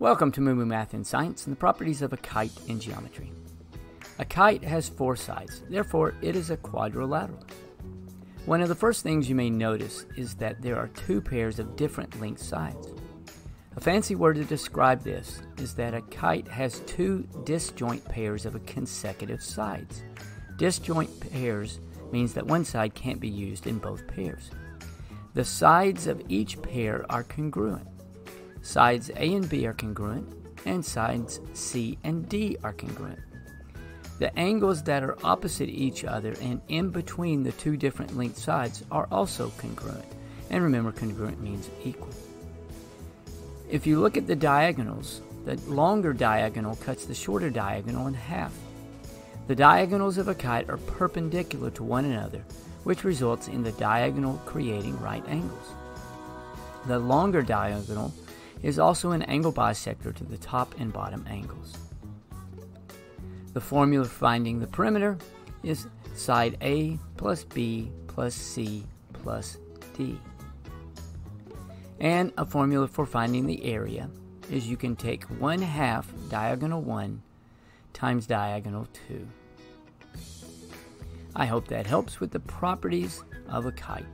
Welcome to Moo Moo Math and Science and the properties of a kite in geometry. A kite has four sides, therefore it is a quadrilateral. One of the first things you may notice is that there are two pairs of different length sides. A fancy word to describe this is that a kite has two disjoint pairs of consecutive sides. Disjoint pairs means that one side can't be used in both pairs. The sides of each pair are congruent. Sides A and B are congruent, and sides C and D are congruent. The angles that are opposite each other and in between the two different length sides are also congruent. And remember, congruent means equal. If you look at the diagonals, the longer diagonal cuts the shorter diagonal in half. The diagonals of a kite are perpendicular to one another, which results in the diagonal creating right angles. The longer diagonal is also an angle bisector to the top and bottom angles. The formula for finding the perimeter is side A plus B plus C plus D. And a formula for finding the area is you can take 1 half diagonal 1 times diagonal 2. I hope that helps with the properties of a kite.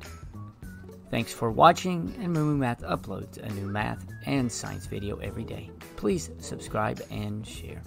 Thanks for watching, and Moo Math uploads a new math and science video every day. Please subscribe and share.